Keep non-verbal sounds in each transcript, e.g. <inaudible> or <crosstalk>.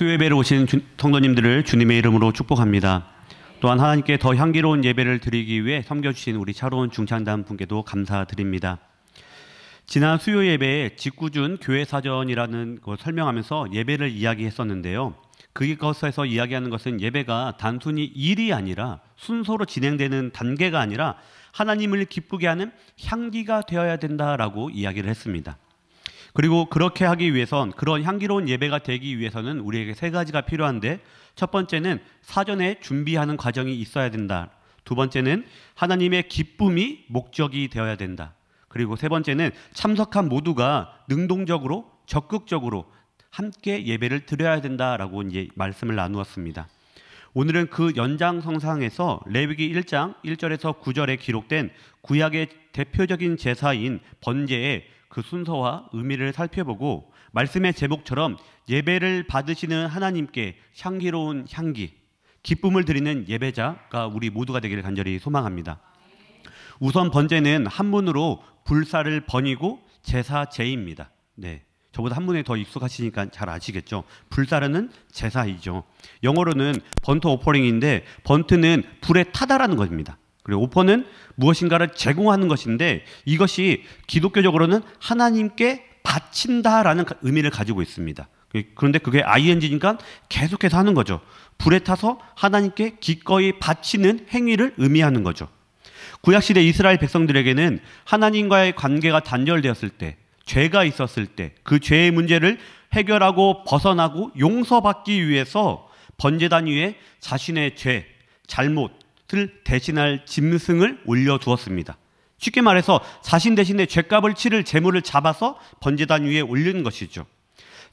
수요예배로 오신 주, 성도님들을 주님의 이름으로 축복합니다. 또한 하나님께 더 향기로운 예배를 드리기 위해 섬겨주신 우리 차로운 중창단 분께도 감사드립니다. 지난 수요 예배에 직구준 교회 사전이라는 걸 설명하면서 예배를 이야기했었는데요. 그것에서 이야기하는 것은 예배가 단순히 일이 아니라 순서로 진행되는 단계가 아니라 하나님을 기쁘게 하는 향기가 되어야 된다라고 이야기를 했습니다. 그리고 그렇게 하기 위해선 그런 향기로운 예배가 되기 위해서는 우리에게 세 가지가 필요한데 첫 번째는 사전에 준비하는 과정이 있어야 된다. 두 번째는 하나님의 기쁨이 목적이 되어야 된다. 그리고 세 번째는 참석한 모두가 능동적으로 적극적으로 함께 예배를 드려야 된다라고 이제 말씀을 나누었습니다. 오늘은 그 연장성상에서 레위기 1장 1절에서 9절에 기록된 구약의 대표적인 제사인 번제의 그 순서와 의미를 살펴보고 말씀의 제목처럼 예배를 받으시는 하나님께 향기로운 향기, 기쁨을 드리는 예배자가 우리 모두가 되기를 간절히 소망합니다. 우선 번제는 한문으로 불사를 번이고 제사 제입니다. 네. 저보다 한문에 더 익숙하시니까 잘 아시겠죠. 불사르는 제사이죠. 영어로는 번트 오퍼링인데 번트는 불에 타다라는 것입니다. 그리고 오퍼는 무엇인가를 제공하는 것인데 이것이 기독교적으로는 하나님께 바친다라는 의미를 가지고 있습니다. 그런데 그게 ing니까 계속해서 하는 거죠. 불에 타서 하나님께 기꺼이 바치는 행위를 의미하는 거죠. 구약시대 이스라엘 백성들에게는 하나님과의 관계가 단절되었을 때, 죄가 있었을 때, 그 죄의 문제를 해결하고 벗어나고 용서받기 위해서 번제단 위에 자신의 죄, 잘못 을 대신할 짐승을 올려두었습니다. 쉽게 말해서 자신 대신에 죄값을 치를 재물을 잡아서 번제단 위에 올리는 것이죠.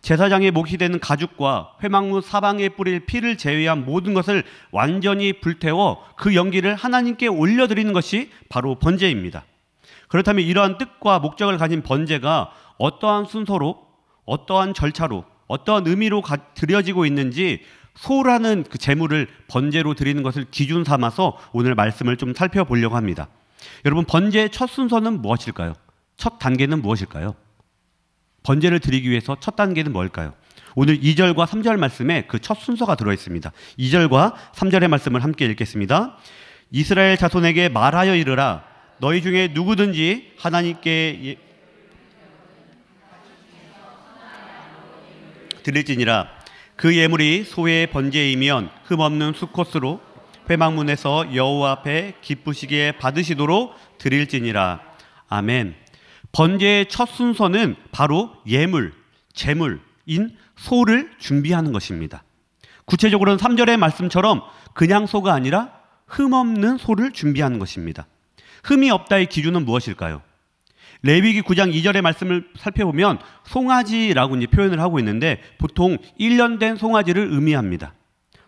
제사장의 몫이 되는 가죽과 회막문 사방에 뿌릴 피를 제외한 모든 것을 완전히 불태워 그 연기를 하나님께 올려드리는 것이 바로 번제입니다. 그렇다면 이러한 뜻과 목적을 가진 번제가 어떠한 순서로, 어떠한 절차로, 어떠한 의미로 드려지고 있는지 소라는 그 제물을 번제로 드리는 것을 기준 삼아서 오늘 말씀을 좀 살펴보려고 합니다. 여러분 번제의 첫 순서는 무엇일까요? 첫 단계는 무엇일까요? 번제를 드리기 위해서 첫 단계는 뭘까요? 오늘 2절과 3절 말씀에 그 첫 순서가 들어 있습니다. 2절과 3절의 말씀을 함께 읽겠습니다. 이스라엘 자손에게 말하여 이르라 너희 중에 누구든지 하나님께 예... 드릴지니라 그 예물이 소의 번제이면 흠없는 수컷으로 회막문에서 여호와 앞에 기쁘시게 받으시도록 드릴지니라 아멘. 번제의 첫 순서는 바로 예물, 제물인 소를 준비하는 것입니다. 구체적으로는 3절의 말씀처럼 그냥 소가 아니라 흠없는 소를 준비하는 것입니다. 흠이 없다의 기준은 무엇일까요? 레위기 9장 2절의 말씀을 살펴보면 송아지라고 이제 표현을 하고 있는데 보통 1년 된 송아지를 의미합니다.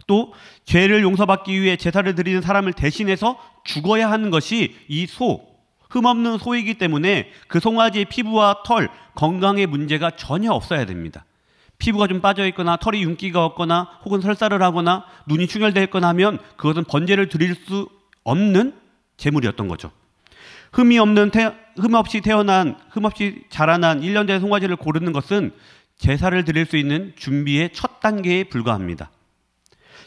또 죄를 용서받기 위해 제사를 드리는 사람을 대신해서 죽어야 하는 것이 이 소, 흠없는 소이기 때문에 그 송아지의 피부와 털, 건강에 문제가 전혀 없어야 됩니다. 피부가 좀 빠져 있거나 털이 윤기가 없거나 혹은 설사를 하거나 눈이 충혈되어 있거나 하면 그것은 번제를 드릴 수 없는 재물이었던 거죠. 흠이 없는 태, 흠 없이 태어난 흠 없이 자라난 1년 된 송아지를 고르는 것은 제사를 드릴 수 있는 준비의 첫 단계에 불과합니다.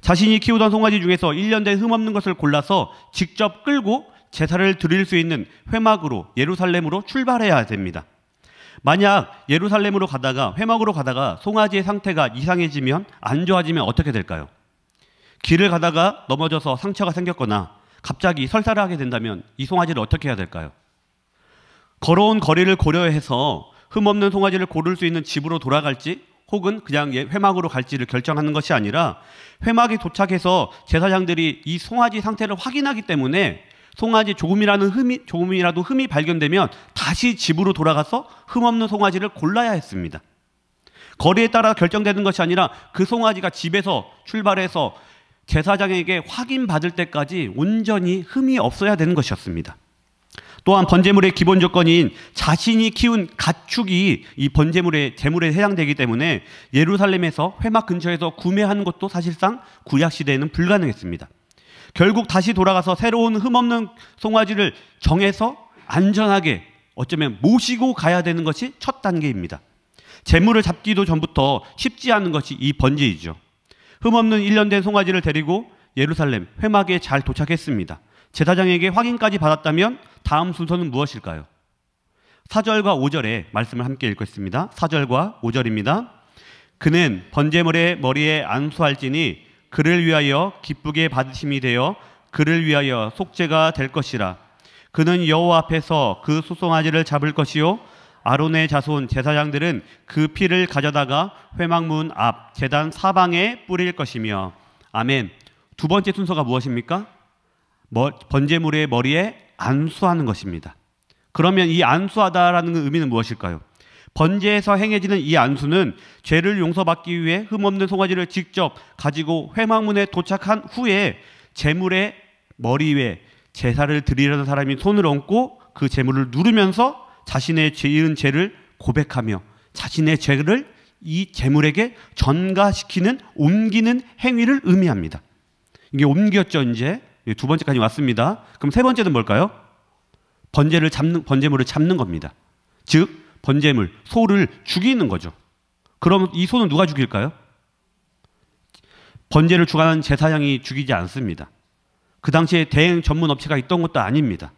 자신이 키우던 송아지 중에서 1년 된 흠 없는 것을 골라서 직접 끌고 제사를 드릴 수 있는 회막으로 예루살렘으로 출발해야 됩니다. 만약 예루살렘으로 가다가 회막으로 가다가 송아지의 상태가 이상해지면 안 좋아지면 어떻게 될까요? 길을 가다가 넘어져서 상처가 생겼거나 갑자기 설사를 하게 된다면 이 송아지를 어떻게 해야 될까요? 걸어온 거리를 고려해서 흠없는 송아지를 고를 수 있는 집으로 돌아갈지 혹은 그냥 회막으로 갈지를 결정하는 것이 아니라 회막에 도착해서 제사장들이 이 송아지 상태를 확인하기 때문에 송아지 조금이라는 흠이 조금이라도 흠이 발견되면 다시 집으로 돌아가서 흠 없는 송아지를 골라야 했습니다. 거리에 따라 결정되는 것이 아니라 그 송아지가 집에서 출발해서 제사장에게 확인받을 때까지 온전히 흠이 없어야 되는 것이었습니다. 또한 번제물의 기본 조건인 자신이 키운 가축이 이 번제물의 제물에 해당되기 때문에 예루살렘에서 회막 근처에서 구매하는 것도 사실상 구약 시대에는 불가능했습니다. 결국 다시 돌아가서 새로운 흠 없는 송아지를 정해서 안전하게 어쩌면 모시고 가야 되는 것이 첫 단계입니다. 재물을 잡기도 전부터 쉽지 않은 것이 이 번제이죠. 흠없는 1년 된 송아지를 데리고 예루살렘 회막에 잘 도착했습니다. 제사장에게 확인까지 받았다면 다음 순서는 무엇일까요? 4절과 5절의 말씀을 함께 읽겠습니다. 4절과 5절입니다. 그는 번제물의 머리에 안수할지니 그를 위하여 기쁘게 받으심이 되어 그를 위하여 속죄가 될 것이라. 그는 여호와 앞에서 그 소송아지를 잡을 것이요 아론의 자손 제사장들은 그 피를 가져다가 회막문 앞 제단 사방에 뿌릴 것이며 아멘. 두 번째 순서가 무엇입니까? 번제물의 머리에 안수하는 것입니다. 그러면 이 안수하다라는 의미는 무엇일까요? 번제에서 행해지는 이 안수는 죄를 용서받기 위해 흠없는 송아지를 직접 가지고 회막문에 도착한 후에 제물의 머리 위에 제사를 드리려는 사람이 손을 얹고 그 제물을 누르면서 자신의 죄인 죄를 고백하며 자신의 죄를 이 제물에게 전가시키는 옮기는 행위를 의미합니다. 이게 옮겼죠 이제 두 번째까지 왔습니다. 그럼 세 번째는 뭘까요? 번제를 잡는 번제물을 잡는 겁니다. 즉 번제물 소를 죽이는 거죠. 그럼 이 소는 누가 죽일까요? 번제를 주관하는 제사장이 죽이지 않습니다. 그 당시에 대행 전문 업체가 있던 것도 아닙니다.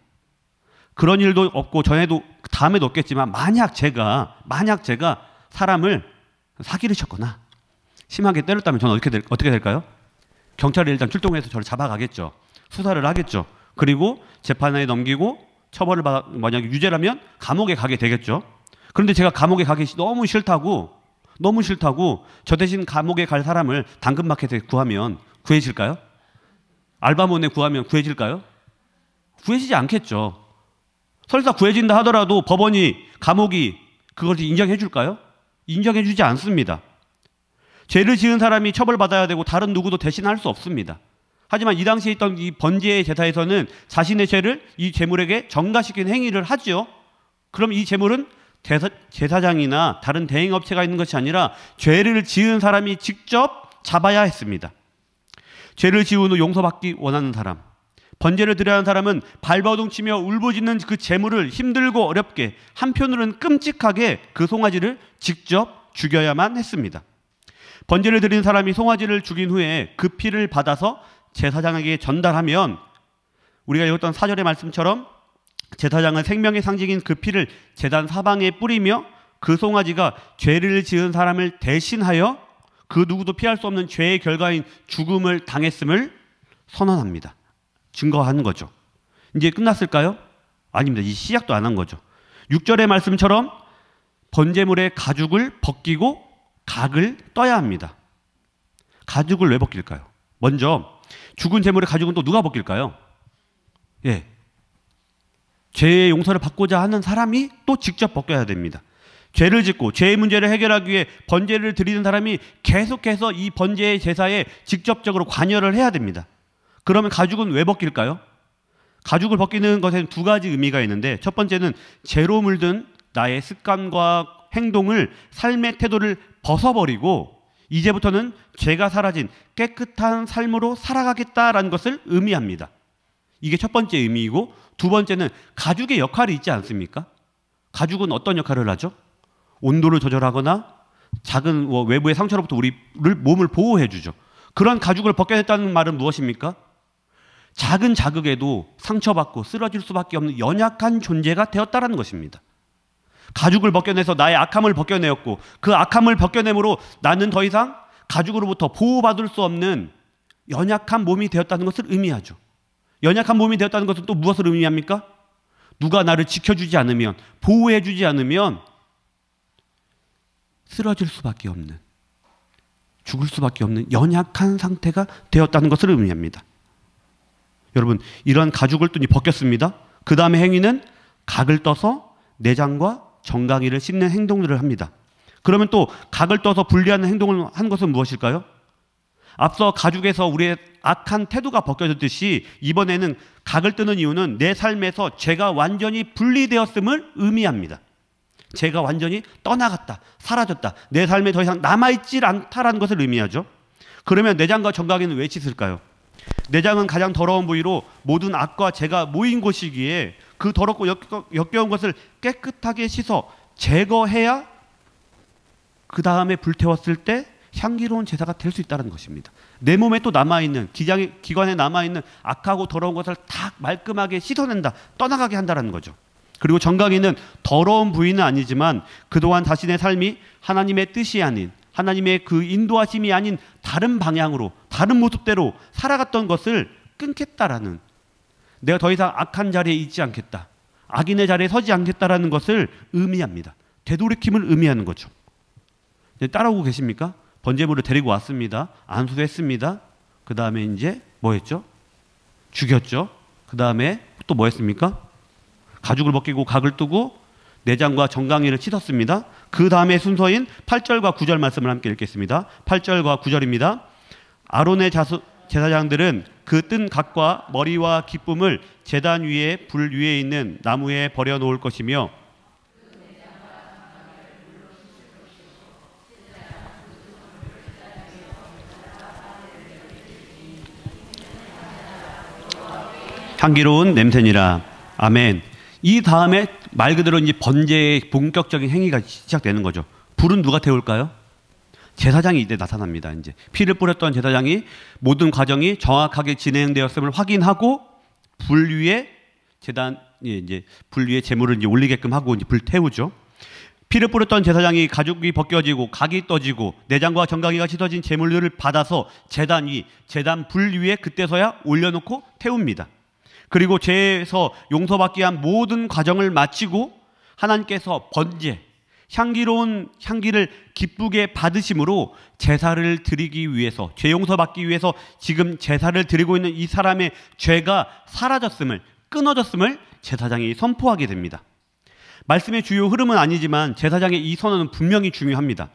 그런 일도 없고 전에도 다음에도 없겠지만 만약 제가 만약 제가 사람을 사기를 쳤거나 심하게 때렸다면 저는 어떻게 될, 어떻게 될까요? 경찰이 일단 출동해서 저를 잡아가겠죠. 수사를 하겠죠. 그리고 재판에 넘기고 처벌을 받아 만약에 유죄라면 감옥에 가게 되겠죠. 그런데 제가 감옥에 가기 너무 싫다고 너무 싫다고 저 대신 감옥에 갈 사람을 당근마켓에 구하면 구해질까요? 알바몬에 구하면 구해질까요? 구해지지 않겠죠. 설사 구해진다 하더라도 법원이 감옥이 그걸 인정해 줄까요? 인정해 주지 않습니다. 죄를 지은 사람이 처벌받아야 되고 다른 누구도 대신할 수 없습니다. 하지만 이 당시에 있던 이 번제의 제사에서는 자신의 죄를 이 제물에게 전가시키는 행위를 하죠. 그럼 이 제물은 제사, 제사장이나 다른 대행업체가 있는 것이 아니라 죄를 지은 사람이 직접 잡아야 했습니다. 죄를 지은 후 용서받기 원하는 사람, 번제를 드려야 하는 사람은 발버둥 치며 울부짖는 그 재물을 힘들고 어렵게 한편으로는 끔찍하게 그 송아지를 직접 죽여야만 했습니다. 번제를 드리는 사람이 송아지를 죽인 후에 그 피를 받아서 제사장에게 전달하면 우리가 읽었던 사절의 말씀처럼 제사장은 생명의 상징인 그 피를 제단 사방에 뿌리며 그 송아지가 죄를 지은 사람을 대신하여 그 누구도 피할 수 없는 죄의 결과인 죽음을 당했음을 선언합니다. 증거하는 거죠. 이제 끝났을까요? 아닙니다. 이 시작도 안 한 거죠. 6절의 말씀처럼 번제물의 가죽을 벗기고 각을 떠야 합니다. 가죽을 왜 벗길까요? 먼저 죽은 제물의 가죽은 또 누가 벗길까요? 예. 죄의 용서를 받고자 하는 사람이 또 직접 벗겨야 됩니다. 죄를 짓고 죄의 문제를 해결하기 위해 번제를 드리는 사람이 계속해서 이 번제의 제사에 직접적으로 관여를 해야 됩니다. 그러면 가죽은 왜 벗길까요? 가죽을 벗기는 것에는 두 가지 의미가 있는데 첫 번째는 죄로 물든 나의 습관과 행동을 삶의 태도를 벗어버리고 이제부터는 죄가 사라진 깨끗한 삶으로 살아가겠다라는 것을 의미합니다. 이게 첫 번째 의미이고 두 번째는 가죽의 역할이 있지 않습니까? 가죽은 어떤 역할을 하죠? 온도를 조절하거나 작은 뭐 외부의 상처로부터 우리를 몸을 보호해 주죠. 그런 가죽을 벗겨냈다는 말은 무엇입니까? 작은 자극에도 상처받고 쓰러질 수밖에 없는 연약한 존재가 되었다라는 것입니다. 가죽을 벗겨내서 나의 악함을 벗겨내었고 그 악함을 벗겨내므로 나는 더 이상 가죽으로부터 보호받을 수 없는 연약한 몸이 되었다는 것을 의미하죠. 연약한 몸이 되었다는 것은 또 무엇을 의미합니까? 누가 나를 지켜주지 않으면 보호해주지 않으면 쓰러질 수밖에 없는 죽을 수밖에 없는 연약한 상태가 되었다는 것을 의미합니다. 여러분 이러한 가죽을 뚜니 벗겼습니다. 그 다음에 행위는 각을 떠서 내장과 정강이를 씹는 행동들을 합니다. 그러면 또 각을 떠서 분리하는 행동을 한 것은 무엇일까요? 앞서 가죽에서 우리의 악한 태도가 벗겨졌듯이 이번에는 각을 뜨는 이유는 내 삶에서 죄가 완전히 분리되었음을 의미합니다. 죄가 완전히 떠나갔다, 사라졌다. 내 삶에 더 이상 남아있지 않다라는 것을 의미하죠. 그러면 내장과 정강이는 왜 씻을까요? 내장은 가장 더러운 부위로 모든 악과 죄가 모인 곳이기에 그 더럽고 역겨- 역겨운 것을 깨끗하게 씻어 제거해야 그 다음에 불태웠을 때 향기로운 제사가 될 수 있다는 것입니다. 내 몸에 또 남아 있는 기장의 기관에 남아 있는 악하고 더러운 것을 다 말끔하게 씻어낸다, 떠나가게 한다라는 거죠. 그리고 정강이는 더러운 부위는 아니지만 그동안 자신의 삶이 하나님의 뜻이 아닌 하나님의 그 인도하심이 아닌 다른 방향으로 다른 모습대로 살아갔던 것을 끊겠다라는 내가 더 이상 악한 자리에 있지 않겠다. 악인의 자리에 서지 않겠다라는 것을 의미합니다. 되돌이킴을 의미하는 거죠. 이제 따라오고 계십니까? 번제물을 데리고 왔습니다. 안수했습니다. 그 다음에 이제 뭐 했죠? 죽였죠. 그 다음에 또 뭐 했습니까? 가죽을 벗기고 각을 뜨고 내장과 정강이를 씻었습니다. 그 다음에 순서인 8절과 9절 말씀을 함께 읽겠습니다. 8절과 9절입니다. 아론의 자수, 제사장들은 그 뜬 각과 머리와 기쁨을 제단 위에 불 위에 있는 나무에 버려 놓을 것이며 향기로운 냄새니라. 아멘. 이 다음에 말 그대로 이제 번제의 본격적인 행위가 시작되는 거죠. 불은 누가 태울까요? 제사장이 이때 나타납니다. 이제 피를 뿌렸던 제사장이 모든 과정이 정확하게 진행되었음을 확인하고 불 위에 제단 예, 이제 불 위에 재물을 이제 올리게끔 하고 이제 불 태우죠. 피를 뿌렸던 제사장이 가죽이 벗겨지고 각이 떠지고 내장과 정강이가 씻어진 제물들을 받아서 제단 위 제단 불 위에 그때서야 올려놓고 태웁니다. 그리고 죄에서 용서받기 위한 모든 과정을 마치고 하나님께서 번제 향기로운 향기를 기쁘게 받으심으로 제사를 드리기 위해서 죄 용서받기 위해서 지금 제사를 드리고 있는 이 사람의 죄가 사라졌음을 끊어졌음을 제사장이 선포하게 됩니다. 말씀의 주요 흐름은 아니지만 제사장의 이 선언은 분명히 중요합니다.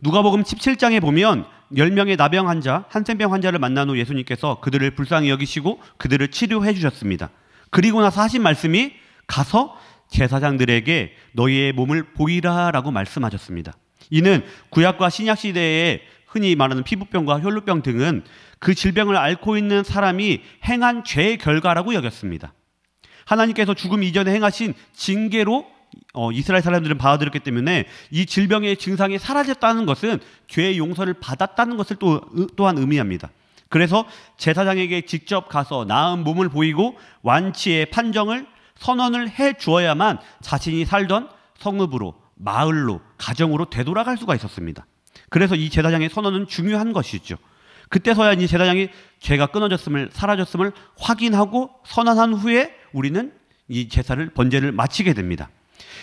누가복음 17장에 보면 10명의 나병 환자, 한센병 환자를 만난 후 예수님께서 그들을 불쌍히 여기시고 그들을 치료해 주셨습니다. 그리고 나서 하신 말씀이 가서 제사장들에게 너희의 몸을 보이라라고 말씀하셨습니다. 이는 구약과 신약 시대에 흔히 말하는 피부병과 혈루병 등은 그 질병을 앓고 있는 사람이 행한 죄의 결과라고 여겼습니다. 하나님께서 죽음 이전에 행하신 징계로 어, 이스라엘 사람들은 받아들였기 때문에 이 질병의 증상이 사라졌다는 것은 죄의 용서를 받았다는 것을 또, 또한 의미합니다. 그래서 제사장에게 직접 가서 나은 몸을 보이고 완치의 판정을 선언을 해 주어야만 자신이 살던 성읍으로 마을로 가정으로 되돌아갈 수가 있었습니다. 그래서 이 제사장의 선언은 중요한 것이죠. 그때서야 이 제사장이 죄가 끊어졌음을 사라졌음을 확인하고 선언한 후에 우리는 이 제사를 번제를 마치게 됩니다.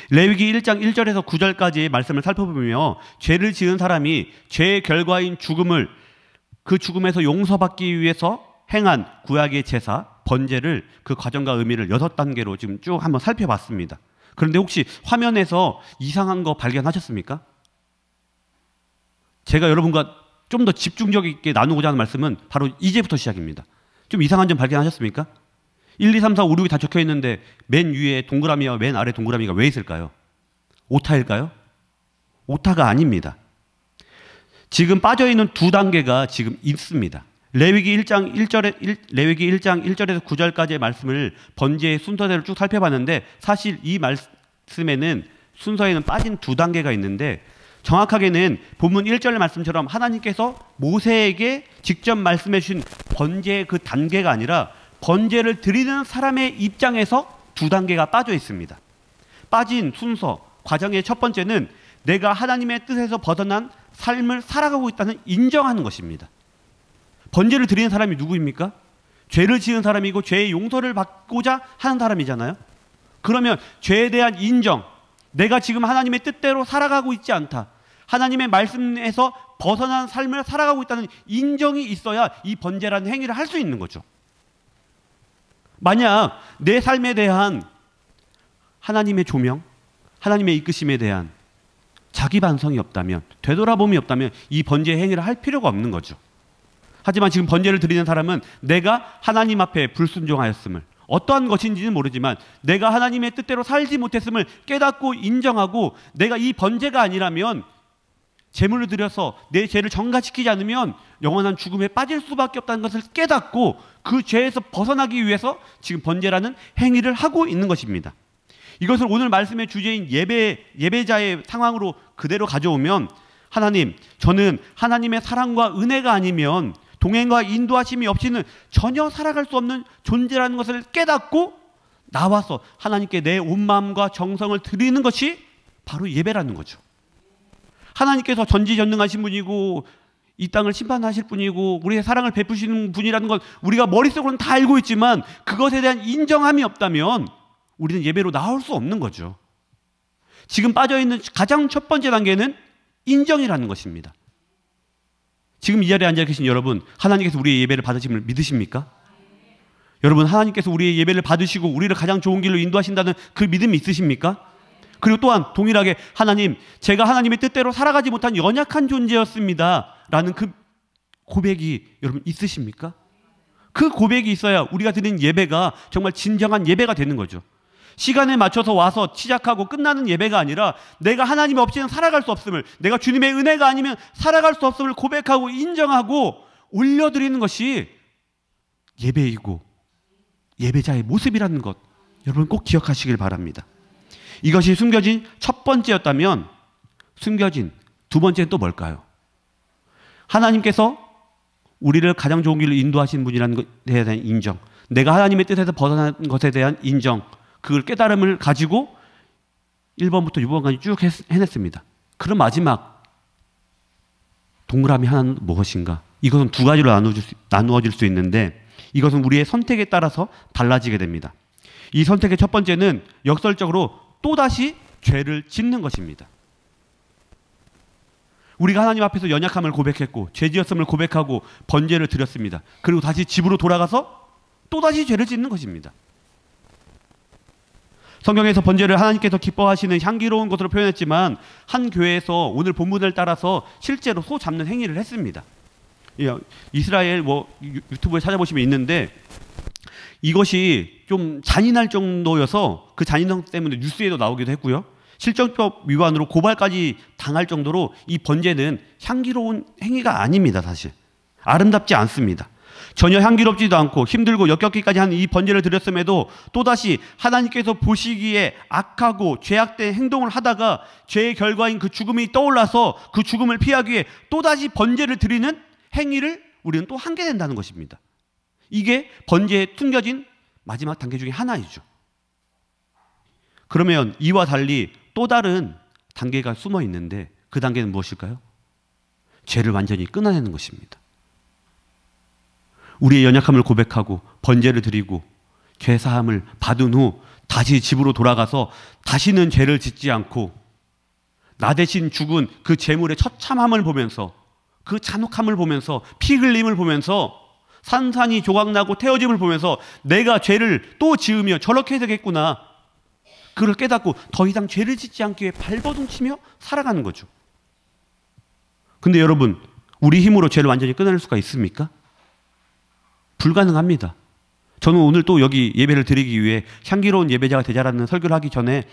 레위기 1장 1절에서 9절까지의 말씀을 살펴보며 죄를 지은 사람이 죄의 결과인 죽음을 그 죽음에서 용서받기 위해서 행한 구약의 제사 번제를 그 과정과 의미를 여섯 단계로 지금 쭉 한번 살펴봤습니다. 그런데 혹시 화면에서 이상한 거 발견하셨습니까? 제가 여러분과 좀 더 집중력 있게 나누고자 하는 말씀은 바로 이제부터 시작입니다. 좀 이상한 점 발견하셨습니까? 1, 2, 3, 4, 5, 6이 다 적혀 있는데 맨 위에 동그라미와 맨 아래 동그라미가 왜 있을까요? 오타일까요? 오타가 아닙니다. 지금 빠져 있는 두 단계가 지금 있습니다. 레위기 1장 1절에 1, 레위기 1장 1절에서 9절까지의 말씀을 번제의 순서대로 쭉 살펴봤는데 사실 이 말씀에는 순서에는 빠진 두 단계가 있는데 정확하게는 본문 1절 말씀처럼 하나님께서 모세에게 직접 말씀해 주신 번제의 그 단계가 아니라 번제를 드리는 사람의 입장에서 두 단계가 빠져 있습니다. 빠진 순서, 과정의 첫 번째는 내가 하나님의 뜻에서 벗어난 삶을 살아가고 있다는 인정하는 것입니다. 번제를 드리는 사람이 누구입니까? 죄를 지은 사람이고 죄의 용서를 받고자 하는 사람이잖아요. 그러면 죄에 대한 인정, 내가 지금 하나님의 뜻대로 살아가고 있지 않다. 하나님의 말씀에서 벗어난 삶을 살아가고 있다는 인정이 있어야 이 번제라는 행위를 할 수 있는 거죠. 만약 내 삶에 대한 하나님의 조명, 하나님의 이끄심에 대한 자기 반성이 없다면, 되돌아봄이 없다면 이 번제 행위를 할 필요가 없는 거죠. 하지만 지금 번제를 드리는 사람은 내가 하나님 앞에 불순종하였음을 어떠한 것인지는 모르지만 내가 하나님의 뜻대로 살지 못했음을 깨닫고 인정하고 내가 이 번제가 아니라면 제물을 드려서 내 죄를 정가시키지 않으면 영원한 죽음에 빠질 수밖에 없다는 것을 깨닫고 그 죄에서 벗어나기 위해서 지금 번제라는 행위를 하고 있는 것입니다. 이것을 오늘 말씀의 주제인 예배 예배자의 상황으로 그대로 가져오면 하나님, 저는 하나님의 사랑과 은혜가 아니면 동행과 인도하심이 없이는 전혀 살아갈 수 없는 존재라는 것을 깨닫고 나와서 하나님께 내 온 마음과 정성을 드리는 것이 바로 예배라는 거죠. 하나님께서 전지전능하신 분이고 이 땅을 심판하실 분이고 우리의 사랑을 베푸시는 분이라는 것 우리가 머릿속으로는 다 알고 있지만 그것에 대한 인정함이 없다면 우리는 예배로 나올 수 없는 거죠. 지금 빠져 있는 가장 첫 번째 단계는 인정이라는 것입니다. 지금 이 자리에 앉아 계신 여러분, 하나님께서 우리의 예배를 받으심을 믿으십니까? 여러분, 하나님께서 우리의 예배를 받으시고 우리를 가장 좋은 길로 인도하신다는 그 믿음이 있으십니까? 그리고 또한 동일하게 하나님, 제가 하나님의 뜻대로 살아가지 못한 연약한 존재였습니다. 라는 그 고백이 여러분 있으십니까? 그 고백이 있어야 우리가 드리는 예배가 정말 진정한 예배가 되는 거죠. 시간에 맞춰서 와서 시작하고 끝나는 예배가 아니라 내가 하나님 없이는 살아갈 수 없음을 내가 주님의 은혜가 아니면 살아갈 수 없음을 고백하고 인정하고 올려드리는 것이 예배이고 예배자의 모습이라는 것 여러분 꼭 기억하시길 바랍니다. 이것이 숨겨진 첫 번째였다면 숨겨진 두 번째는 또 뭘까요? 하나님께서 우리를 가장 좋은 길로 인도하신 분이라는 것에 대한 인정, 내가 하나님의 뜻에서 벗어난 것에 대한 인정, 그걸 깨달음을 가지고 1번부터 6번까지 쭉 해냈습니다. 그럼 마지막 동그라미 하나는 무엇인가? 이것은 두 가지로 나누어질 수, 있는데 이것은 우리의 선택에 따라서 달라지게 됩니다. 이 선택의 첫 번째는 역설적으로 또다시 죄를 짓는 것입니다. 우리가 하나님 앞에서 연약함을 고백했고 죄지었음을 고백하고 번제를 드렸습니다. 그리고 다시 집으로 돌아가서 또다시 죄를 짓는 것입니다. 성경에서 번제를 하나님께서 기뻐하시는 향기로운 것으로 표현했지만 한 교회에서 오늘 본문을 따라서 실제로 소 잡는 행위를 했습니다. 예, 이스라엘 뭐 유튜브에 찾아보시면 있는데 이것이 좀 잔인할 정도여서 그 잔인성 때문에 뉴스에도 나오기도 했고요. 실정법 위반으로 고발까지 당할 정도로 이 번제는 향기로운 행위가 아닙니다, 사실. 아름답지 않습니다. 전혀 향기롭지도 않고 힘들고 역겹기까지 한 이 번제를 드렸음에도 또다시 하나님께서 보시기에 악하고 죄악된 행동을 하다가 죄의 결과인 그 죽음이 떠올라서 그 죽음을 피하기 위해 또다시 번제를 드리는 행위를 우리는 또 하게 된다는 것입니다. 이게 번제에 숨겨진 마지막 단계 중에 하나이죠. 그러면 이와 달리 또 다른 단계가 숨어 있는데 그 단계는 무엇일까요? 죄를 완전히 끊어내는 것입니다. 우리의 연약함을 고백하고 번제를 드리고 죄 사함을 받은 후 다시 집으로 돌아가서 다시는 죄를 짓지 않고 나 대신 죽은 그 재물의 처참함을 보면서 그 잔혹함을 보면서 피 흘림을 보면서 산산이 조각나고 태어짐을 보면서 내가 죄를 또 지으며 저렇게 되겠구나. 그걸 깨닫고 더 이상 죄를 짓지 않기 위해 발버둥 치며 살아가는 거죠. 근데 여러분, 우리 힘으로 죄를 완전히 끊어낼 수가 있습니까? 불가능합니다. 저는 오늘 또 여기 예배를 드리기 위해 향기로운 예배자가 되자라는 설교를 하기 전에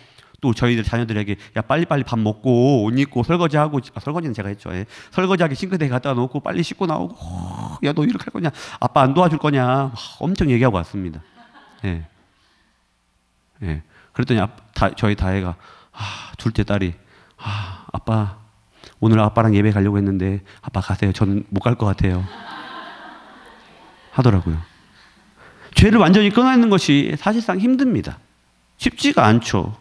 또 저희들 자녀들에게 야 빨리빨리 밥 먹고 옷 입고 설거지하고 아, 설거지는 제가 했죠. 예. 설거지하기 싱크대에 갖다 놓고 빨리 씻고 나오고 야 너 이렇게 할 거냐 아빠 안 도와줄 거냐 와, 엄청 얘기하고 왔습니다. 예. 예. 그랬더니 아, 다, 저희 다혜가 아, 둘째 딸이 아, 아빠 오늘 아빠랑 예배 가려고 했는데 아빠 가세요. 저는 못 갈 것 같아요. 하더라고요. 죄를 완전히 끊어내는 것이 사실상 힘듭니다. 쉽지가 않죠.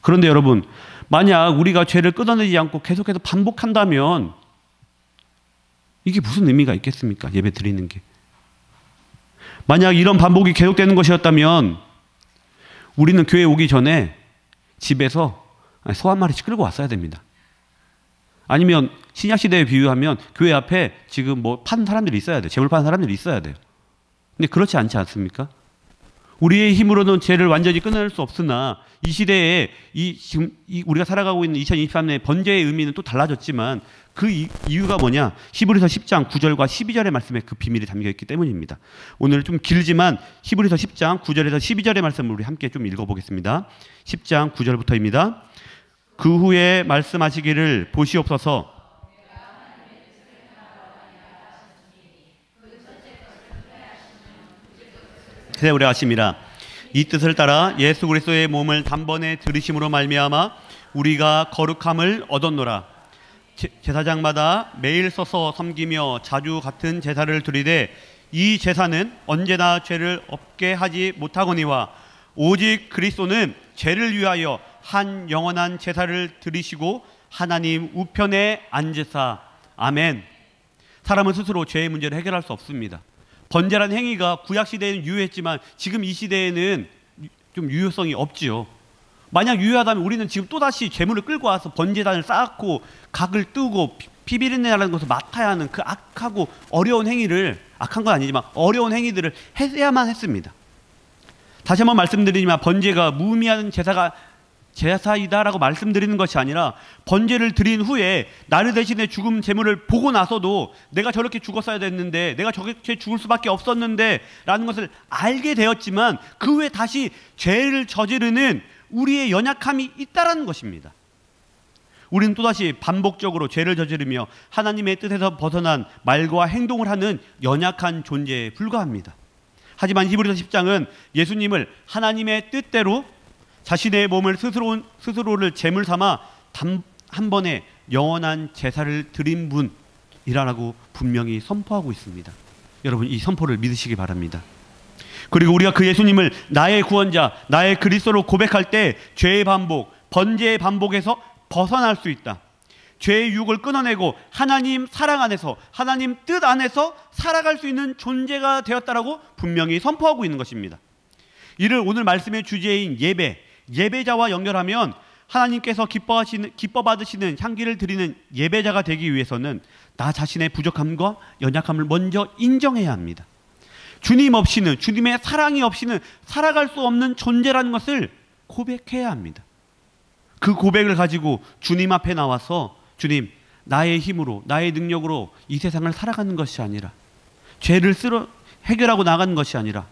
그런데 여러분, 만약 우리가 죄를 끊어내지 않고 계속해서 반복한다면 이게 무슨 의미가 있겠습니까? 예배 드리는 게. 만약 이런 반복이 계속되는 것이었다면 우리는 교회 오기 전에 집에서 소 한 마리씩 끌고 왔어야 됩니다. 아니면 신약 시대에 비유하면 교회 앞에 지금 뭐 파는 사람들이 있어야 돼. 재물 파는 사람들이 있어야 돼요. 근데 그렇지 않지 않습니까? 우리의 힘으로는 죄를 완전히 끊어낼 수 없으나 이 시대에 이 지금 이 우리가 살아가고 있는 2023년의 번제의 의미는 또 달라졌지만 그 이유가 뭐냐? 히브리서 10장 9절과 12절의 말씀에 그 비밀이 담겨 있기 때문입니다. 오늘 좀 길지만 히브리서 10장 9절에서 12절의 말씀을 우리 함께 좀 읽어 보겠습니다. 10장 9절부터입니다. 그 후에 말씀하시기를 보시옵소서. 세우려 하심이라 이 뜻을 따라 예수 그리스도의 몸을 단번에 들으심으로 말미암아 우리가 거룩함을 얻었노라 제, 제사장마다 매일 서서 섬기며 자주 같은 제사를 드리되 이 제사는 언제나 죄를 없게 하지 못하거니와 오직 그리스도는 죄를 위하여 한 영원한 제사를 드리시고 하나님 우편에 앉으사 아멘. 사람은 스스로 죄의 문제를 해결할 수 없습니다. 번제란 행위가 구약 시대에는 유효했지만 지금 이 시대에는 좀 유효성이 없지요. 만약 유효하다면 우리는 지금 또 다시 재물을 끌고 와서 번제단을 쌓고 각을 뜨고 피비린내라는 것을 맡아야 하는 그 악하고 어려운 행위를 악한 건 아니지만 어려운 행위들을 해야만 했습니다. 다시 한번 말씀드리지만 번제가 무의미한 제사가 제사이다라고 말씀드리는 것이 아니라 번제를 드린 후에 나를 대신에 죽음 제물을 보고 나서도 내가 저렇게 죽었어야 됐는데 내가 저렇게 죽을 수밖에 없었는데 라는 것을 알게 되었지만 그 후에 다시 죄를 저지르는 우리의 연약함이 있다라는 것입니다. 우리는 또다시 반복적으로 죄를 저지르며 하나님의 뜻에서 벗어난 말과 행동을 하는 연약한 존재에 불과합니다. 하지만 히브리서 10장은 예수님을 하나님의 뜻대로 자신의 몸을 스스로, 스스로를 제물 삼아 한 번에 영원한 제사를 드린 분이라고 분명히 선포하고 있습니다. 여러분 이 선포를 믿으시기 바랍니다. 그리고 우리가 그 예수님을 나의 구원자, 나의 그리스도로 고백할 때 죄의 반복, 번제의 반복에서 벗어날 수 있다. 죄의 유혹을 끊어내고 하나님 사랑 안에서 하나님 뜻 안에서 살아갈 수 있는 존재가 되었다라고 분명히 선포하고 있는 것입니다. 이를 오늘 말씀의 주제인 예배, 예배자와 연결하면 하나님께서 기뻐하시는 기뻐 받으시는 향기를 드리는 예배자가 되기 위해서는 나 자신의 부족함과 연약함을 먼저 인정해야 합니다. 주님 없이는 주님의 사랑이 없이는 살아갈 수 없는 존재라는 것을 고백해야 합니다. 그 고백을 가지고 주님 앞에 나와서 주님 나의 힘으로 나의 능력으로 이 세상을 살아가는 것이 아니라 죄를 쓰러 해결하고 나가는 것이 아니라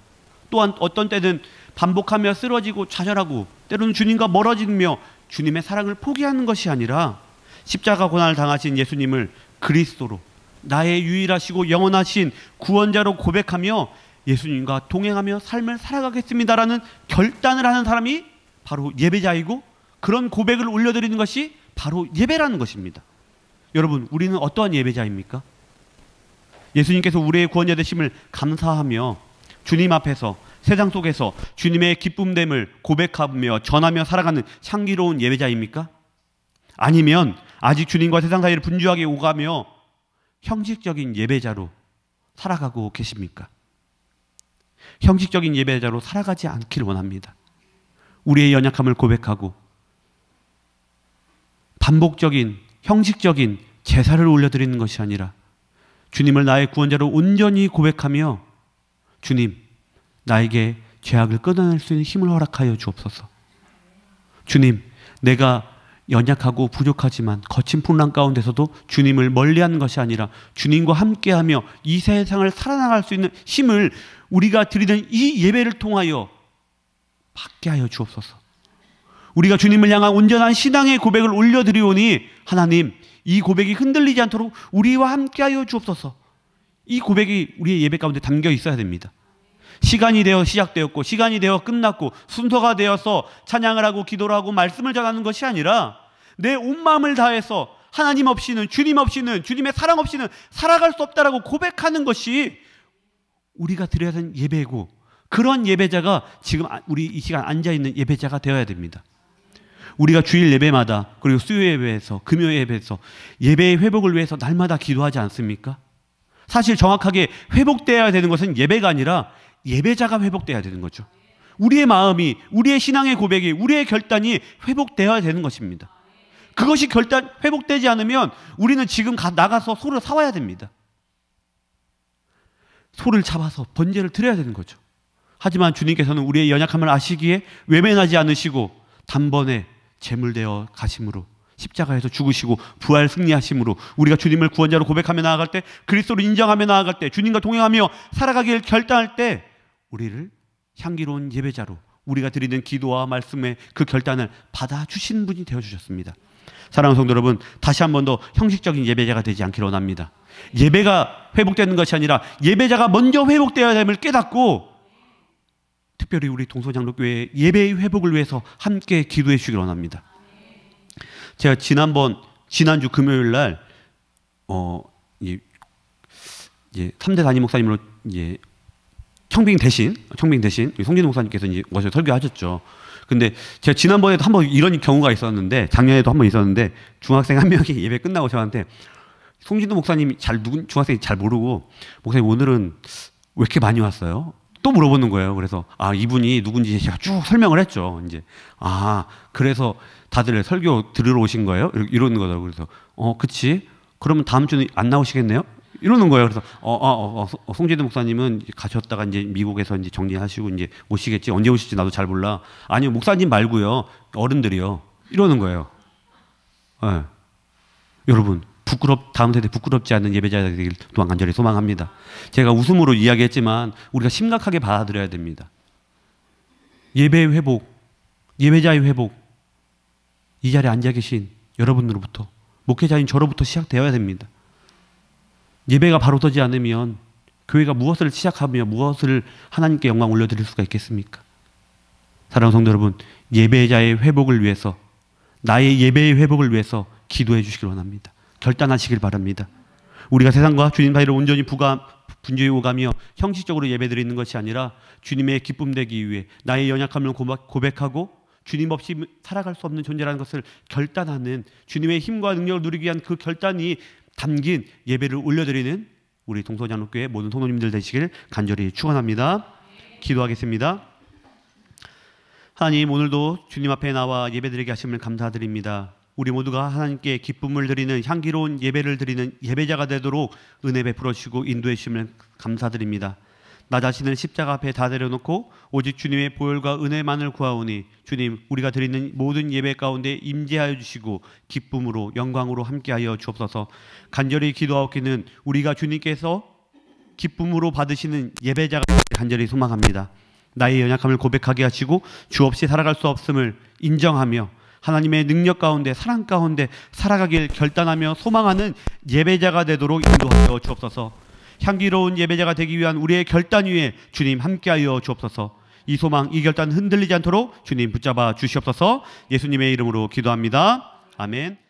또한 어떤 때는 반복하며 쓰러지고 좌절하고 때로는 주님과 멀어지며 주님의 사랑을 포기하는 것이 아니라 십자가 고난을 당하신 예수님을 그리스도로 나의 유일하시고 영원하신 구원자로 고백하며 예수님과 동행하며 삶을 살아가겠습니다라는 결단을 하는 사람이 바로 예배자이고 그런 고백을 올려드리는 것이 바로 예배라는 것입니다. 여러분, 우리는 어떠한 예배자입니까? 예수님께서 우리의 구원자 되심을 감사하며 주님 앞에서 세상 속에서 주님의 기쁨됨을 고백하며 전하며 살아가는 향기로운 예배자입니까? 아니면 아직 주님과 세상 사이를 분주하게 오가며 형식적인 예배자로 살아가고 계십니까? 형식적인 예배자로 살아가지 않기를 원합니다. 우리의 연약함을 고백하고 반복적인 형식적인 제사를 올려드리는 것이 아니라 주님을 나의 구원자로 온전히 고백하며 주님 나에게 죄악을 끊어낼 수 있는 힘을 허락하여 주옵소서. 주님 내가 연약하고 부족하지만 거친 풍랑 가운데서도 주님을 멀리하는 것이 아니라 주님과 함께하며 이 세상을 살아나갈 수 있는 힘을 우리가 드리는 이 예배를 통하여 받게 하여 주옵소서. 우리가 주님을 향한 온전한 신앙의 고백을 올려드리오니 하나님 이 고백이 흔들리지 않도록 우리와 함께하여 주옵소서. 이 고백이 우리의 예배 가운데 담겨 있어야 됩니다. 시간이 되어 시작되었고 시간이 되어 끝났고 순서가 되어서 찬양을 하고 기도를 하고 말씀을 전하는 것이 아니라 내 온 마음을 다해서 하나님 없이는 주님 없이는 주님의 사랑 없이는 살아갈 수 없다라고 고백하는 것이 우리가 드려야 하는 예배고 그런 예배자가 지금 우리 이 시간 앉아 있는 예배자가 되어야 됩니다. 우리가 주일 예배마다 그리고 수요 예배에서 금요 예배에서 예배의 회복을 위해서 날마다 기도하지 않습니까? 사실 정확하게 회복되어야 되는 것은 예배가 아니라 예배자가 회복돼야 되는 거죠. 우리의 마음이, 우리의 신앙의 고백이, 우리의 결단이 회복되어야 되는 것입니다. 그것이 결단, 회복되지 않으면 우리는 지금 가, 나가서 소를 사와야 됩니다. 소를 잡아서 번제를 드려야 되는 거죠. 하지만 주님께서는 우리의 연약함을 아시기에 외면하지 않으시고 단번에 제물되어 가심으로 십자가에서 죽으시고 부활 승리하심으로 우리가 주님을 구원자로 고백하며 나아갈 때 그리스도를 인정하며 나아갈 때 주님과 동행하며 살아가길 결단할 때 우리를 향기로운 예배자로 우리가 드리는 기도와 말씀의 그 결단을 받아 주신 분이 되어 주셨습니다. 사랑하는 성도 여러분, 다시 한 번 더 형식적인 예배자가 되지 않기를 원합니다. 예배가 회복되는 것이 아니라 예배자가 먼저 회복되어야 됨을 깨닫고 특별히 우리 동서장로교회 예배의 회복을 위해서 함께 기도해 주시길 원합니다. 제가 지난번 지난주 금요일 날 어, 이, 이 3대 담임 목사님으로 이제 청빙 대신 청빙 대신 송진우 목사님께서 이제 와서 설교하셨죠. 근데 제가 지난번에도 한 번 이런 경우가 있었는데 작년에도 한 번 있었는데 중학생 한 명이 <laughs> 예배 끝나고 저한테 송진우 목사님이 잘 누군 중학생이 잘 모르고 목사님 오늘은 왜 이렇게 많이 왔어요? 또 물어보는 거예요. 그래서 아 이분이 누군지 제가 쭉 설명을 했죠. 이제 아 그래서 다들 설교 들으러 오신 거예요? 이러- 이러는 거더라고. 그래서 어 그치? 그러면 다음 주는 안 나오시겠네요? 이러는 거예요. 그래서 어, 어, 어, 어, 송- 송재도 목사님은 가셨다가 이제 미국에서 이제 정리하시고 이제 오시겠지. 언제 오실지 나도 잘 몰라. 아니요 목사님 말고요 어른들이요. 이러는 거예요. 예. 여러분 부끄럽 다음 세대 부끄럽지 않는 예배자가 되길 또한 간절히 소망합니다. 제가 웃음으로 이야기했지만 우리가 심각하게 받아들여야 됩니다. 예배의 회복, 예배자의 회복 이 자리에 앉아 계신 여러분으로부터 목회자인 저로부터 시작되어야 됩니다. 예배가 바로 서지 않으면 교회가 무엇을 시작하며 무엇을 하나님께 영광 올려드릴 수가 있겠습니까? 사랑하는 성도 여러분, 예배자의 회복을 위해서 나의 예배의 회복을 위해서 기도해 주시길 원합니다. 결단하시길 바랍니다. 우리가 세상과 주님 사이를 온전히 부가 분주히 오가며 형식적으로 예배드리는 것이 아니라 주님의 기쁨 되기 위해 나의 연약함을 고백- 고백하고 주님 없이 살아갈 수 없는 존재라는 것을 결단하는 주님의 힘과 능력을 누리기 위한 그 결단이 담긴 예배를 올려드리는 우리 동서장로교회 모든 성도님들 되시길 간절히 축원합니다. 기도하겠습니다. 하나님 오늘도 주님 앞에 나와 예배드리게 하심을 감사드립니다. 우리 모두가 하나님께 기쁨을 드리는 향기로운 예배를 드리는 예배자가 되도록 은혜 베풀어 주시고 인도해 주심을 감사드립니다. 나 자신을 십자가 앞에 다 내려놓고 오직 주님의 보혈과 은혜만을 구하오니 주님 우리가 드리는 모든 예배 가운데 임재하여 주시고 기쁨으로 영광으로 함께하여 주옵소서 간절히 기도하옵기는 우리가 주님께서 기쁨으로 받으시는 예배자가 간절히 소망합니다. 나의 연약함을 고백하게 하시고 주 없이 살아갈 수 없음을 인정하며 하나님의 능력 가운데 사랑 가운데 살아가길 결단하며 소망하는 예배자가 되도록 인도하여 주옵소서. 향기로운 예배자가 되기 위한 우리의 결단 위에 주님 함께하여 주옵소서. 이 소망, 이 결단 흔들리지 않도록 주님 붙잡아 주시옵소서. 예수님의 이름으로 기도합니다. 아멘.